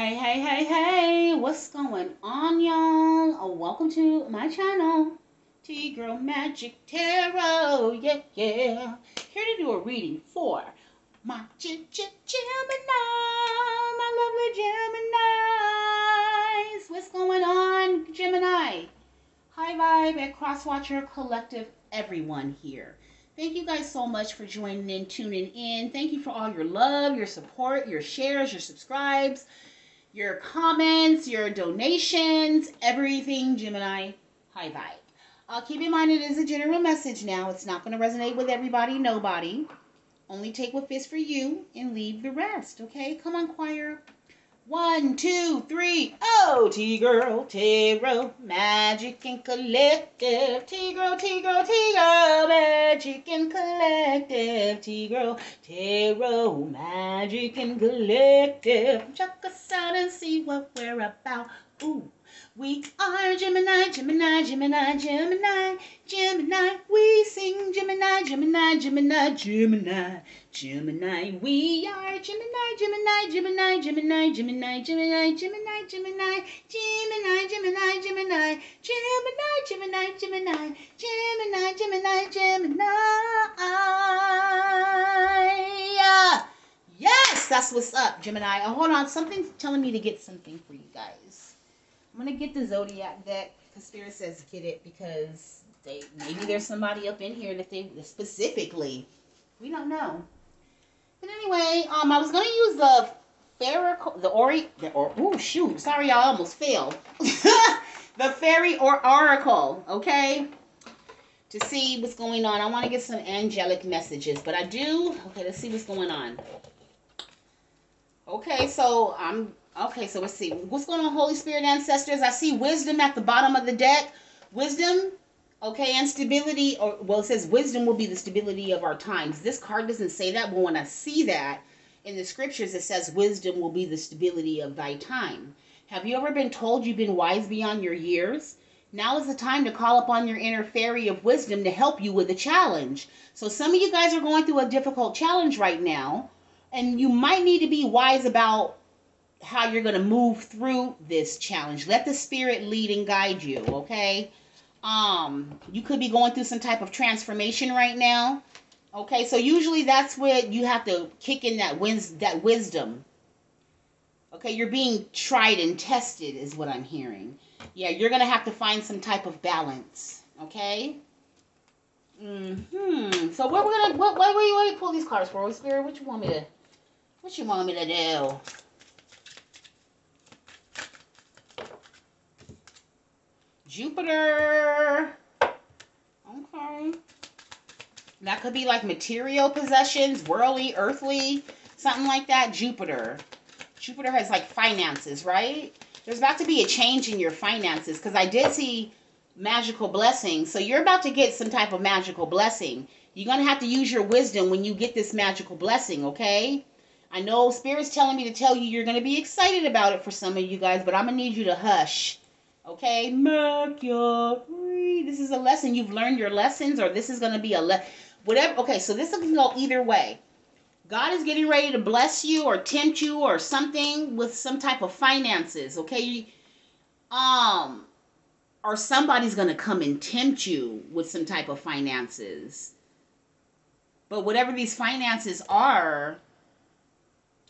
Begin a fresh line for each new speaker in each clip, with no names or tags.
Hey, hey, hey, hey, what's going on, y'all? Oh, welcome to my channel, T Girl Magic Tarot. Yeah, yeah. Here to do a reading for my G G Gemini, my lovely Geminis. What's going on, Gemini? Hi, Vibe at Crosswatcher Collective, everyone here. Thank you guys so much for joining in, tuning in. Thank you for all your love, your support, your shares, your subscribes your comments, your donations, everything Gemini high vibe. Uh, keep in mind it is a general message now. It's not going to resonate with everybody, nobody. Only take what fits for you and leave the rest, okay? Come on, choir. One, two, three. Oh, T-Girl, Tarot, Magic and Collective. T-Girl, T-Girl, T-Girl, Magic and Collective. T-Girl, Tarot, Magic and Collective. Check us out and see what we're about. Ooh. We are Gemini, Gemini, Gemini, Gemini, Gemini. We sing Gemini, Gemini, Gemini, Gemini, Gemini. We are Gemini, Gemini, Gemini, Gemini, Gemini, Gemini, Gemini, Gemini, Gemini, Gemini, Gemini, Gemini, Gemini, Gemini, Gemini, Gemini, Gemini. Yes, that's what's up, Gemini. Oh, hold on, something's telling me to get something for you guys. I'm gonna get the zodiac deck. because spirit says get it because they maybe there's somebody up in here that they specifically. We don't know. But anyway, um, I was gonna use the fairy, the ori, the or oh shoot, sorry, I almost failed. the fairy or oracle, okay, to see what's going on. I want to get some angelic messages, but I do. Okay, let's see what's going on. Okay, so I'm Okay, so let's see. What's going on, Holy Spirit ancestors? I see wisdom at the bottom of the deck. Wisdom, okay, and stability, or well, it says wisdom will be the stability of our times. This card doesn't say that, but when I see that in the scriptures, it says wisdom will be the stability of thy time. Have you ever been told you've been wise beyond your years? Now is the time to call upon your inner fairy of wisdom to help you with the challenge. So some of you guys are going through a difficult challenge right now, and you might need to be wise about how you're going to move through this challenge. Let the spirit lead and guide you, okay? Um, you could be going through some type of transformation right now. Okay, so usually that's what you have to kick in that wins that wisdom. Okay, you're being tried and tested is what I'm hearing. Yeah, you're gonna have to find some type of balance. Okay. Hmm. So what we're gonna what what what, what, what pull these cards for, Spirit? What you want me to what you want me to do? Jupiter. Okay. That could be like material possessions, worldly, earthly, something like that. Jupiter. Jupiter has like finances, right? There's about to be a change in your finances because I did see magical blessings. So you're about to get some type of magical blessing. You're going to have to use your wisdom when you get this magical blessing, okay? I know Spirit's telling me to tell you you're going to be excited about it for some of you guys, but I'm going to need you to hush Okay, Mercury. This is a lesson. You've learned your lessons, or this is going to be a le- whatever. Okay, so this can go either way. God is getting ready to bless you or tempt you or something with some type of finances. Okay, um, or somebody's going to come and tempt you with some type of finances. But whatever these finances are,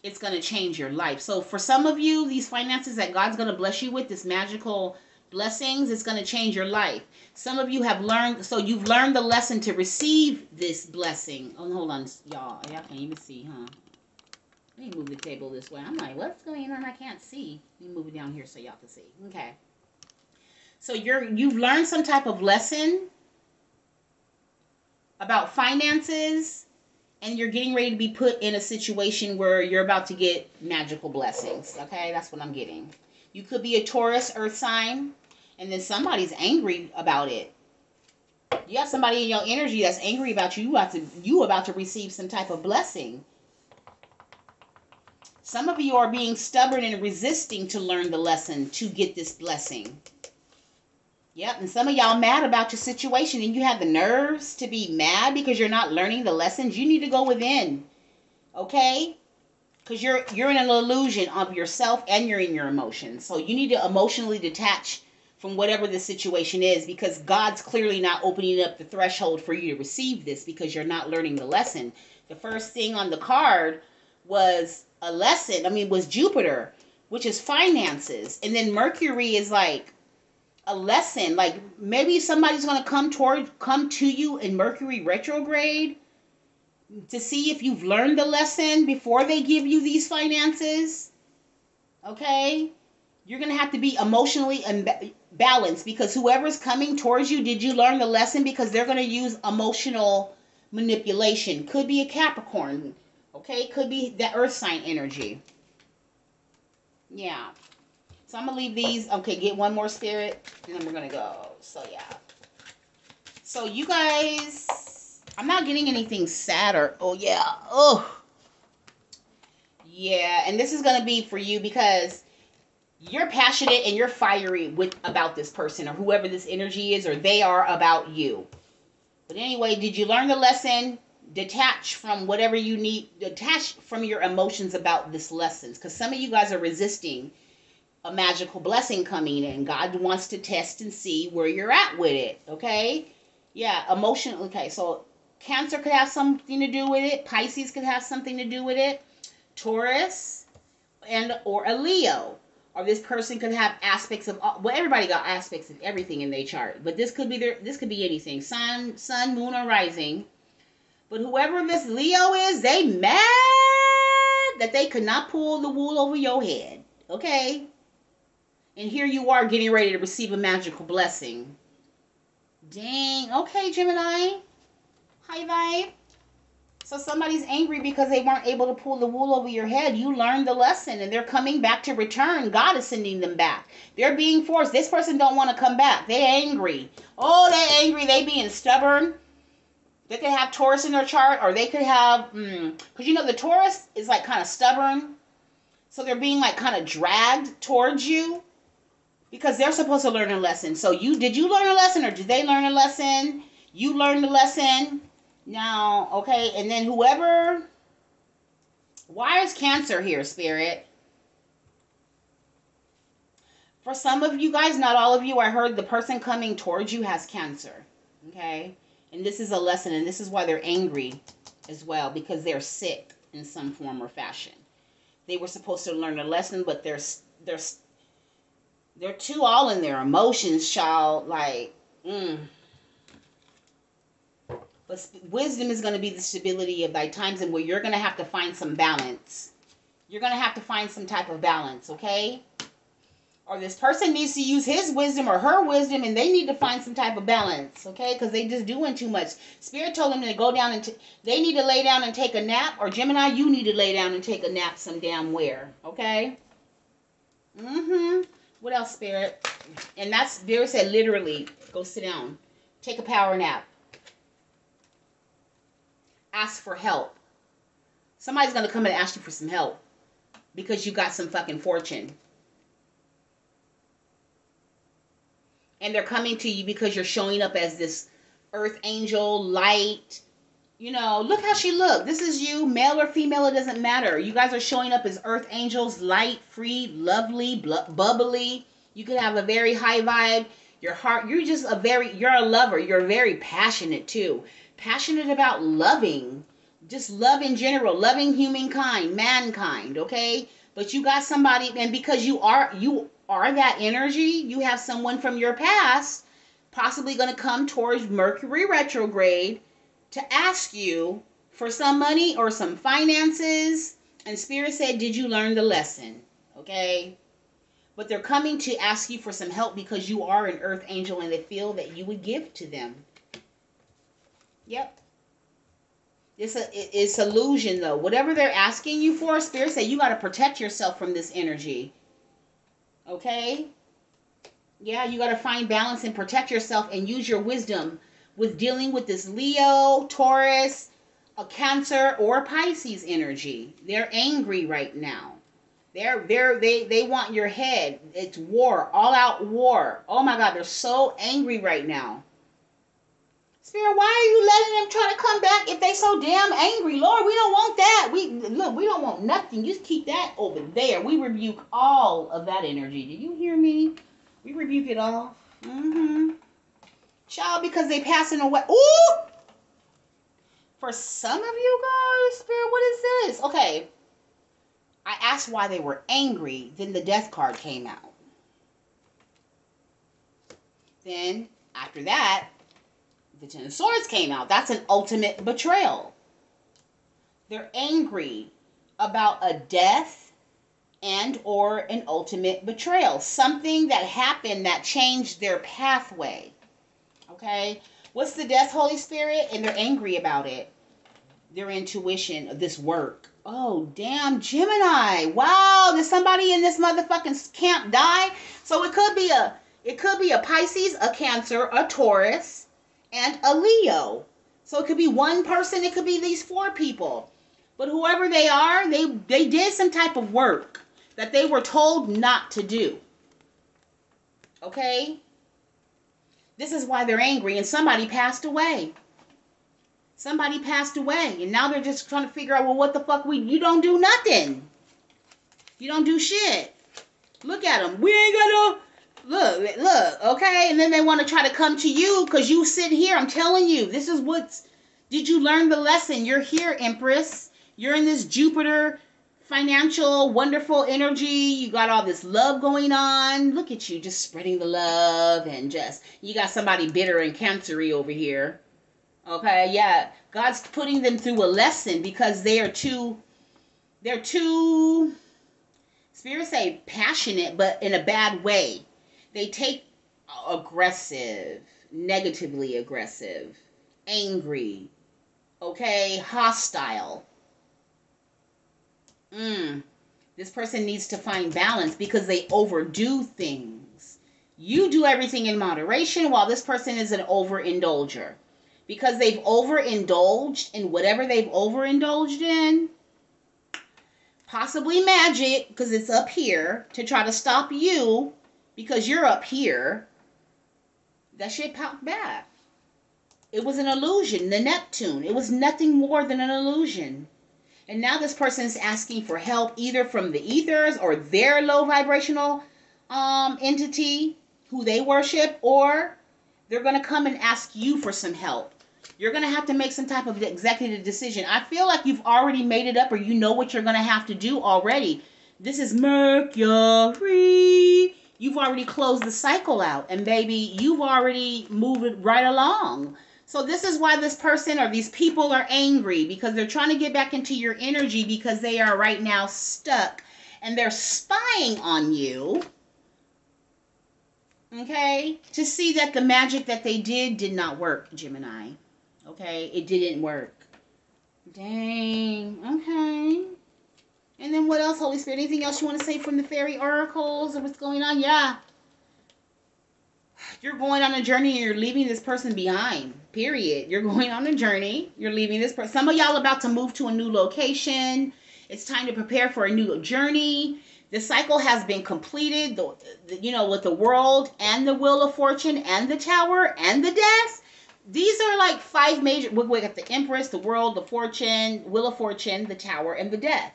it's going to change your life. So for some of you, these finances that God's going to bless you with, this magical blessings, it's going to change your life. Some of you have learned, so you've learned the lesson to receive this blessing. Oh, hold on, y'all. Y'all can't even see, huh? Let me move the table this way. I'm like, what's going on? I can't see. Let me move it down here so y'all can see. Okay. So you're you've learned some type of lesson about finances and you're getting ready to be put in a situation where you're about to get magical blessings. Okay, that's what I'm getting. You could be a Taurus earth sign, and then somebody's angry about it. You have somebody in your energy that's angry about you. You about to you about to receive some type of blessing. Some of you are being stubborn and resisting to learn the lesson to get this blessing. Yep, and some of y'all mad about your situation and you have the nerves to be mad because you're not learning the lessons. You need to go within. Okay? because you're you're in an illusion of yourself and you're in your emotions. So you need to emotionally detach from whatever the situation is because God's clearly not opening up the threshold for you to receive this because you're not learning the lesson. The first thing on the card was a lesson. I mean, was Jupiter, which is finances, and then Mercury is like a lesson. Like maybe somebody's gonna come toward come to you in Mercury retrograde to see if you've learned the lesson before they give you these finances. Okay? You're going to have to be emotionally balanced because whoever's coming towards you, did you learn the lesson? Because they're going to use emotional manipulation. Could be a Capricorn. Okay? Could be the earth sign energy. Yeah. So I'm going to leave these. Okay, get one more spirit and then we're going to go. So, yeah. So, you guys I'm not getting anything sadder. Oh yeah. Oh. Yeah, and this is gonna be for you because you're passionate and you're fiery with about this person or whoever this energy is or they are about you. But anyway, did you learn the lesson? Detach from whatever you need. Detach from your emotions about this lessons because some of you guys are resisting a magical blessing coming in. God wants to test and see where you're at with it. Okay. Yeah, emotional. Okay, so Cancer could have something to do with it. Pisces could have something to do with it. Taurus and or a Leo. Or this person could have aspects of well, everybody got aspects of everything in their chart. But this could be their this could be anything. Sun, sun, moon, or rising. But whoever this Leo is, they mad that they could not pull the wool over your head. Okay? And here you are getting ready to receive a magical blessing. Dang. Okay, Gemini. Hi, vibe. So somebody's angry because they weren't able to pull the wool over your head. You learned the lesson and they're coming back to return. God is sending them back. They're being forced. This person don't want to come back. They're angry. Oh, they're angry. They being stubborn. They could have Taurus in their chart or they could have, because mm, you know, the Taurus is like kind of stubborn. So they're being like kind of dragged towards you because they're supposed to learn a lesson. So you, did you learn a lesson or did they learn a lesson? You learned the lesson now, okay, and then whoever. Why is Cancer here, Spirit? For some of you guys, not all of you, I heard the person coming towards you has cancer. Okay? And this is a lesson, and this is why they're angry as well, because they're sick in some form or fashion. They were supposed to learn a lesson, but they're they're they're too all in their emotions, child. Like, mm, but wisdom is going to be the stability of thy times and where you're going to have to find some balance. You're going to have to find some type of balance, okay? Or this person needs to use his wisdom or her wisdom and they need to find some type of balance, okay? Because they just doing too much. Spirit told them to go down and t- they need to lay down and take a nap. Or Gemini, you need to lay down and take a nap some damn where, okay? Mm-hmm. What else, Spirit? And that's, Spirit said literally, go sit down. Take a power nap ask for help. Somebody's going to come and ask you for some help because you got some fucking fortune. And they're coming to you because you're showing up as this earth angel, light. You know, look how she looked. This is you, male or female, it doesn't matter. You guys are showing up as earth angels, light, free, lovely, bubbly. You could have a very high vibe. Your heart, you're just a very, you're a lover. You're very passionate too passionate about loving, just love in general, loving humankind, mankind, okay? But you got somebody, and because you are you are that energy, you have someone from your past possibly going to come towards Mercury retrograde to ask you for some money or some finances. And Spirit said, Did you learn the lesson? Okay. But they're coming to ask you for some help because you are an earth angel and they feel that you would give to them. Yep. It's a it's illusion though. Whatever they're asking you for, spirit say you got to protect yourself from this energy. Okay? Yeah, you got to find balance and protect yourself and use your wisdom with dealing with this Leo, Taurus, a Cancer or Pisces energy. They're angry right now. They're they're they they want your head. It's war, all out war. Oh my god, they're so angry right now. Spirit, why are you letting them try to come back if they so damn angry? Lord, we don't want that. We look, we don't want nothing. Just keep that over there. We rebuke all of that energy. Do you hear me? We rebuke it all. Mm-hmm. Child, because they passing away. Ooh! For some of you guys, Spirit, what is this? Okay. I asked why they were angry. Then the death card came out. Then, after that, the Ten of Swords came out. That's an ultimate betrayal. They're angry about a death and or an ultimate betrayal. Something that happened that changed their pathway. Okay? What's the death, Holy Spirit? And they're angry about it. Their intuition of this work. Oh, damn, Gemini. Wow, did somebody in this motherfucking camp die? So it could be a it could be a Pisces, a Cancer, a Taurus, and a Leo. So it could be one person, it could be these four people. But whoever they are, they they did some type of work that they were told not to do. Okay? This is why they're angry and somebody passed away. Somebody passed away and now they're just trying to figure out well what the fuck we you don't do nothing. You don't do shit. Look at them. We ain't got no Look, look, okay? And then they want to try to come to you because you sit here. I'm telling you, this is what's. Did you learn the lesson? You're here, Empress. You're in this Jupiter financial, wonderful energy. You got all this love going on. Look at you just spreading the love and just. You got somebody bitter and cancery over here. Okay, yeah. God's putting them through a lesson because they are too. They're too. Spirit say passionate, but in a bad way they take aggressive, negatively aggressive, angry, okay, hostile. Mm. This person needs to find balance because they overdo things. You do everything in moderation while this person is an overindulger. Because they've overindulged in whatever they've overindulged in, possibly magic, because it's up here, to try to stop you because you're up here, that shit popped back. It was an illusion, the Neptune. It was nothing more than an illusion. And now this person is asking for help either from the ethers or their low vibrational um, entity who they worship, or they're going to come and ask you for some help. You're going to have to make some type of executive decision. I feel like you've already made it up or you know what you're going to have to do already. This is Mercury you've already closed the cycle out and baby you've already moved right along. So this is why this person or these people are angry because they're trying to get back into your energy because they are right now stuck and they're spying on you okay to see that the magic that they did did not work gemini okay? It didn't work. Dang okay and then what else, Holy Spirit? Anything else you want to say from the fairy oracles or what's going on? Yeah. You're going on a journey and you're leaving this person behind. Period. You're going on a journey. You're leaving this person. Some of y'all about to move to a new location. It's time to prepare for a new journey. The cycle has been completed. The, the you know with the world and the wheel of fortune and the tower and the death. These are like five major. We got the Empress, the world, the fortune, wheel of fortune, the tower, and the death.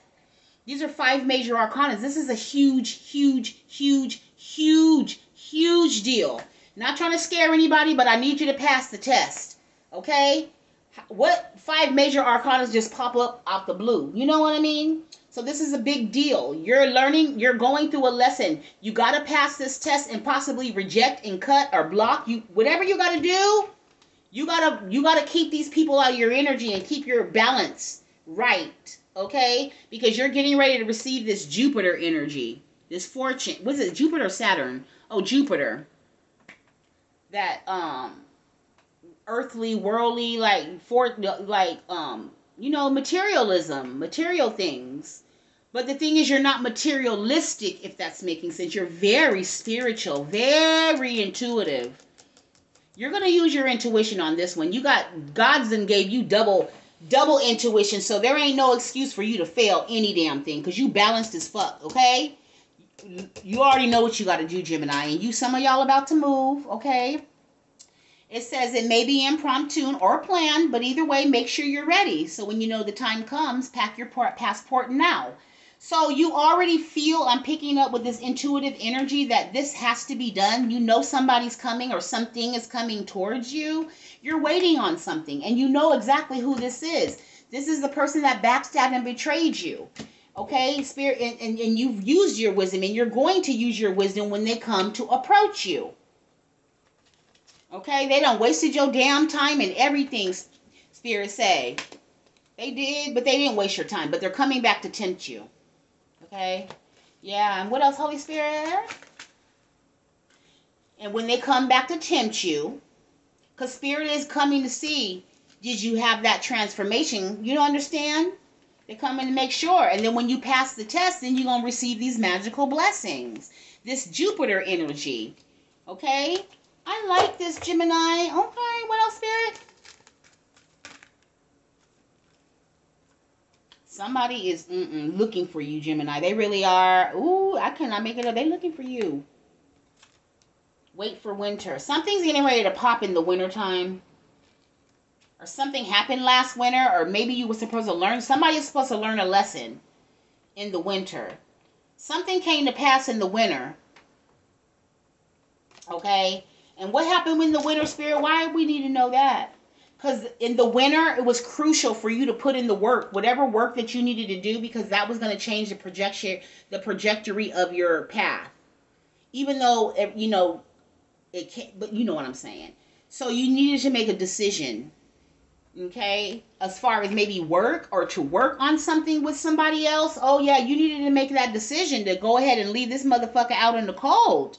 These are five major arcana. This is a huge, huge, huge, huge, huge deal. Not trying to scare anybody, but I need you to pass the test. Okay? What five major arcanas just pop up out the blue? You know what I mean? So this is a big deal. You're learning, you're going through a lesson. You got to pass this test and possibly reject and cut or block you whatever you got to do. You got to you got to keep these people out of your energy and keep your balance right okay? Because you're getting ready to receive this Jupiter energy, this fortune. Was it Jupiter Saturn? Oh, Jupiter. That um earthly, worldly, like for like um you know materialism, material things. But the thing is, you're not materialistic, if that's making sense. You're very spiritual, very intuitive. You're gonna use your intuition on this one. You got God's and gave you double double intuition, so there ain't no excuse for you to fail any damn thing because you balanced as fuck, okay? You already know what you got to do, Gemini, and you, some of y'all about to move, okay? It says it may be impromptu or planned, but either way, make sure you're ready. So when you know the time comes, pack your passport now. So you already feel, I'm picking up with this intuitive energy that this has to be done. You know somebody's coming or something is coming towards you. You're waiting on something and you know exactly who this is. This is the person that backstabbed and betrayed you. Okay, spirit, and, and, and you've used your wisdom and you're going to use your wisdom when they come to approach you. Okay, they don't wasted your damn time and everything, spirit say. They did, but they didn't waste your time. But they're coming back to tempt you. Okay? Yeah, and what else, Holy Spirit? And when they come back to tempt you, because Spirit is coming to see, did you have that transformation? You don't understand? They're coming to make sure. And then when you pass the test, then you're going to receive these magical blessings. This Jupiter energy. Okay? I like this, Gemini. Okay, what else, Spirit? Somebody is looking for you, Gemini. They really are. Ooh, I cannot make it up. They're looking for you. Wait for winter. Something's getting ready to pop in the wintertime. Or something happened last winter, or maybe you were supposed to learn. Somebody is supposed to learn a lesson in the winter. Something came to pass in the winter. Okay? And what happened in the winter spirit? Why we need to know that? Because in the winter it was crucial for you to put in the work whatever work that you needed to do because that was going to change the projection the trajectory of your path. Even though you know it can't but you know what i'm saying. So you needed to make a decision okay? As far as maybe work or to work on something with somebody else oh yeah you needed to make that decision to go ahead and leave this motherfucker out in the cold.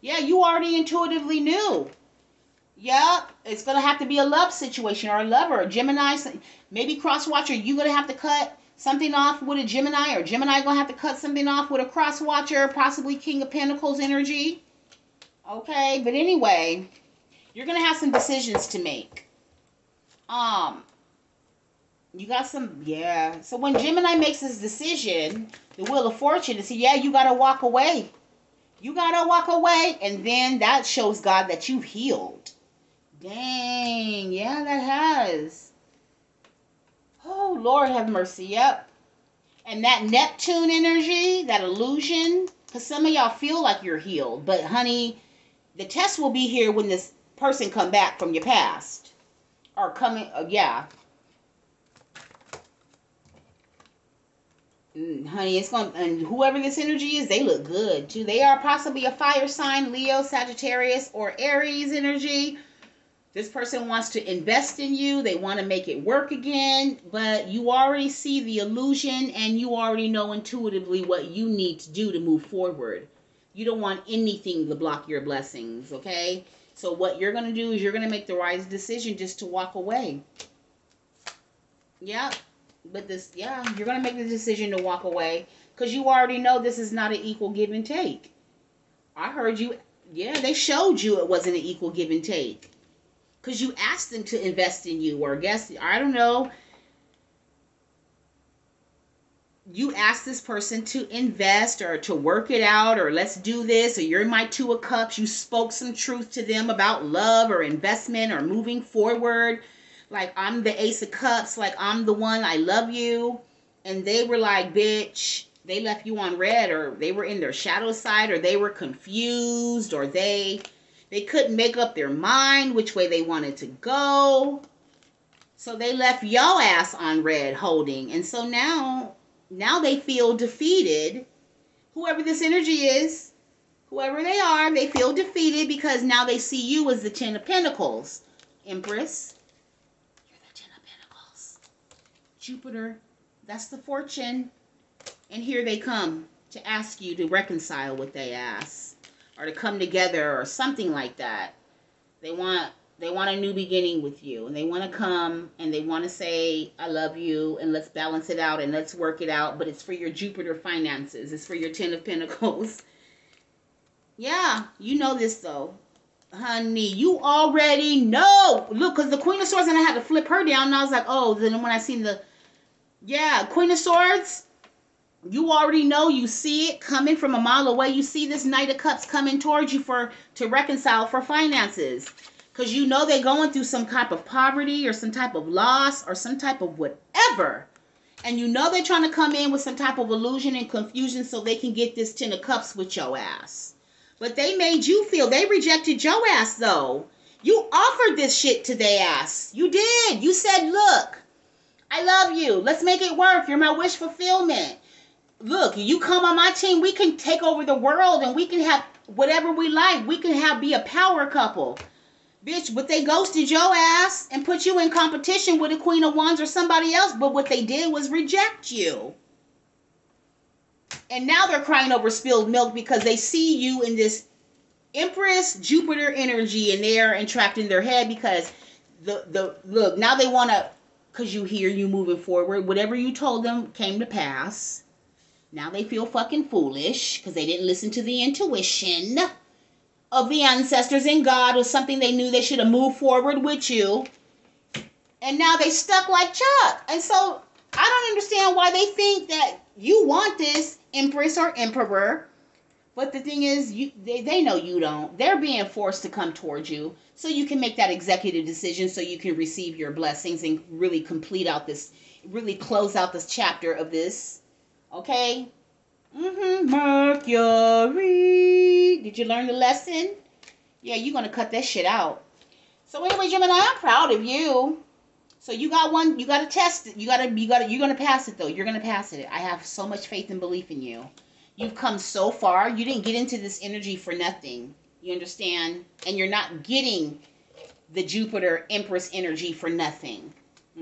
Yeah you already intuitively knew yeah, it's gonna have to be a love situation or a lover, a Gemini, maybe cross watcher. You gonna have to cut something off with a Gemini, or Gemini gonna have to cut something off with a cross watcher, possibly King of Pentacles energy. Okay, but anyway, you're gonna have some decisions to make. Um, you got some, yeah. So when Gemini makes his decision, the Wheel of Fortune, is, yeah, you gotta walk away. You gotta walk away, and then that shows God that you've healed Dang, yeah, that has. Oh, Lord have mercy. Yep. And that Neptune energy, that illusion, because some of y'all feel like you're healed, but honey, the test will be here when this person come back from your past. Or coming, uh, yeah. Mm, honey, it's going to, and whoever this energy is, they look good too. They are possibly a fire sign, Leo, Sagittarius, or Aries energy this person wants to invest in you, they want to make it work again, but you already see the illusion and you already know intuitively what you need to do to move forward. You don't want anything to block your blessings, okay? So what you're going to do is you're going to make the wise decision just to walk away. Yeah, but this, yeah, you're going to make the decision to walk away because you already know this is not an equal give and take. I heard you, yeah, they showed you it wasn't an equal give and take because you asked them to invest in you or guess I don't know. You asked this person to invest or to work it out or let's do this or you're in my two of cups. You spoke some truth to them about love or investment or moving forward. Like I'm the ace of cups, like I'm the one, I love you. And they were like, bitch, they left you on red or they were in their shadow side or they were confused or they they couldn't make up their mind which way they wanted to go. So they left yo ass on red holding. And so now now they feel defeated. Whoever this energy is, whoever they are, they feel defeated because now they see you as the Ten of Pentacles. Empress. You're the Ten of Pentacles. Jupiter. That's the fortune. And here they come to ask you to reconcile what they ask or to come together or something like that. They want they want a new beginning with you and they want to come and they want to say I love you and let's balance it out and let's work it out, but it's for your Jupiter finances. It's for your 10 of pentacles. Yeah, you know this though. Honey, you already know. Look, because the Queen of Swords and I had to flip her down and I was like, "Oh, then when I seen the yeah, Queen of Swords, you already know you see it coming from a mile away you see this knight of cups coming towards you for to reconcile for finances because you know they're going through some type of poverty or some type of loss or some type of whatever. And you know they're trying to come in with some type of illusion and confusion so they can get this ten of cups with your ass. But they made you feel they rejected your ass though. You offered this shit to their ass. You did. You said, look, I love you. Let's make it work. You're my wish fulfillment. Look, you come on my team, we can take over the world and we can have whatever we like. We can have be a power couple. Bitch, but they ghosted your ass and put you in competition with a Queen of Wands or somebody else. But what they did was reject you. And now they're crying over spilled milk because they see you in this Empress Jupiter energy and they're entrapped in their head because the the look now they want to because you hear you moving forward whatever you told them came to pass now they feel fucking foolish because they didn't listen to the intuition of the ancestors and God was something they knew they should have moved forward with you. And now they stuck like Chuck. And so I don't understand why they think that you want this empress or emperor. But the thing is, you they, they know you don't. They're being forced to come towards you so you can make that executive decision so you can receive your blessings and really complete out this, really close out this chapter of this. Okay? Mm-hmm. Mercury. Did you learn the lesson? Yeah, you're gonna cut that shit out. So anyway, Gemini, I'm proud of you. So you got one. You got to test it. You got to. You got to. You're gonna pass it though. You're gonna pass it. I have so much faith and belief in you. You've come so far. You didn't get into this energy for nothing. You understand? And you're not getting the Jupiter Empress energy for nothing.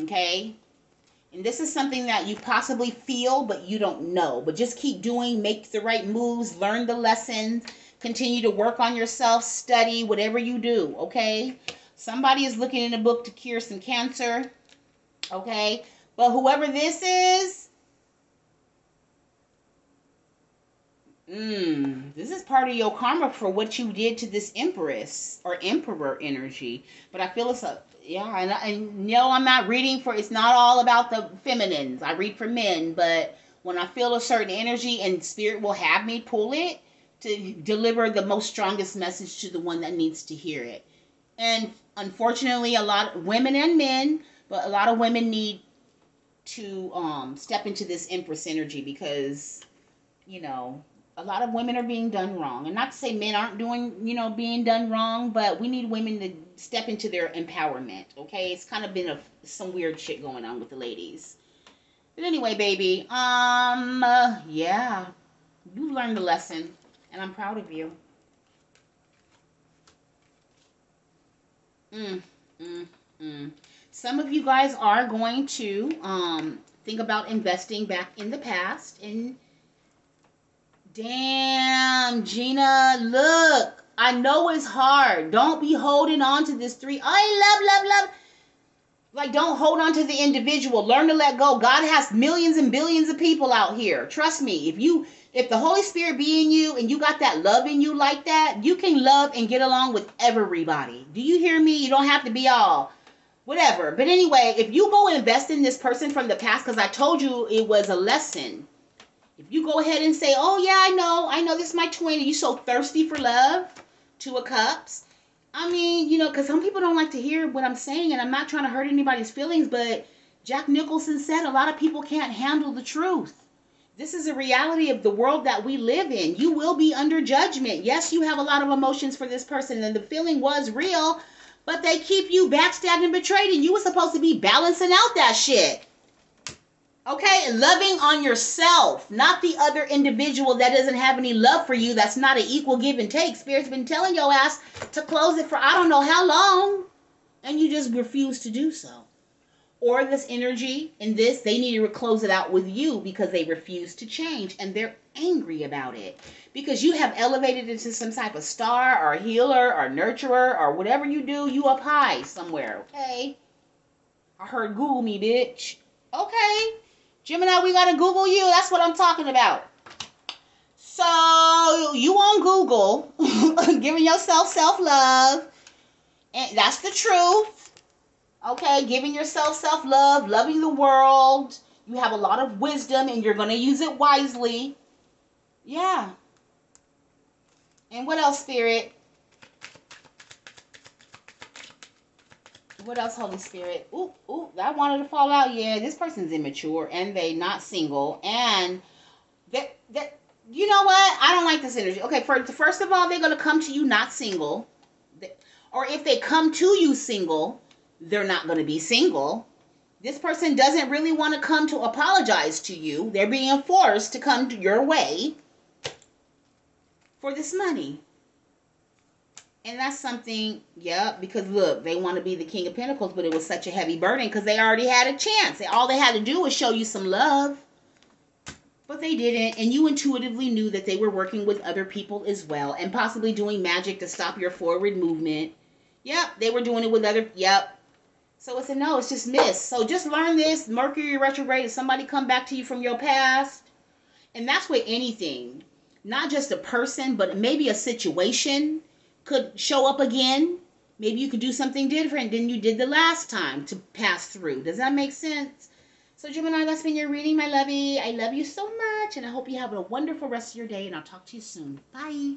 Okay? And this is something that you possibly feel, but you don't know. But just keep doing, make the right moves, learn the lessons, continue to work on yourself, study, whatever you do, okay? Somebody is looking in a book to cure some cancer, okay? But whoever this is, mm, this is part of your karma for what you did to this empress or emperor energy. But I feel it's a yeah, and, and no, I'm not reading for. It's not all about the feminines. I read for men, but when I feel a certain energy and spirit will have me pull it to deliver the most strongest message to the one that needs to hear it. And unfortunately, a lot of women and men, but a lot of women need to um, step into this empress energy because you know a lot of women are being done wrong. And not to say men aren't doing you know being done wrong but we need women to step into their empowerment okay? It's kind of been a, some weird shit going on with the ladies. But anyway baby um uh, yeah. You learned the lesson and i'm proud of you. Mm, mm, mm. some of you guys are going to um think about investing back in the past and Damn, Gina, look. I know it's hard. Don't be holding on to this three. I love, love, love. Like, don't hold on to the individual. Learn to let go. God has millions and billions of people out here. Trust me. If you, if the Holy Spirit be in you and you got that love in you like that, you can love and get along with everybody. Do you hear me? You don't have to be all whatever. But anyway, if you go invest in this person from the past, because I told you it was a lesson if you go ahead and say, "Oh yeah, I know, I know this is my twin," you so thirsty for love, two of cups. I mean, you know, because some people don't like to hear what I'm saying, and I'm not trying to hurt anybody's feelings, but Jack Nicholson said a lot of people can't handle the truth. This is a reality of the world that we live in. You will be under judgment. Yes, you have a lot of emotions for this person, and the feeling was real, but they keep you backstabbed and betrayed, and you were supposed to be balancing out that shit. Okay, loving on yourself, not the other individual that doesn't have any love for you. That's not an equal give and take. Spirit's been telling your ass to close it for I don't know how long, and you just refuse to do so. Or this energy and this, they need to close it out with you because they refuse to change and they're angry about it because you have elevated into some type of star or healer or nurturer or whatever you do, you up high somewhere, okay? I heard Google me, bitch. Okay. Gemini, we gotta Google you. That's what I'm talking about. So you on Google, giving yourself self love, and that's the truth. Okay, giving yourself self love, loving the world. You have a lot of wisdom, and you're gonna use it wisely. Yeah. And what else, Spirit? What else, Holy Spirit? Ooh, ooh, that wanted to fall out. Yeah, this person's immature and they not single. And that that you know what? I don't like this energy. Okay, for first of all, they're gonna come to you not single. Or if they come to you single, they're not gonna be single. This person doesn't really want to come to apologize to you. They're being forced to come to your way for this money. And that's something, yeah, because look, they want to be the King of Pentacles, but it was such a heavy burden because they already had a chance. All they had to do was show you some love. But they didn't, and you intuitively knew that they were working with other people as well and possibly doing magic to stop your forward movement. Yep, they were doing it with other, yep. So it's a no, it's just miss. So just learn this. Mercury retrograde, somebody come back to you from your past. And that's with anything. Not just a person, but maybe a situation could show up again. Maybe you could do something different than you did the last time to pass through. Does that make sense? So, Gemini, that's been your reading, my lovey. I love you so much, and I hope you have a wonderful rest of your day, and I'll talk to you soon. Bye.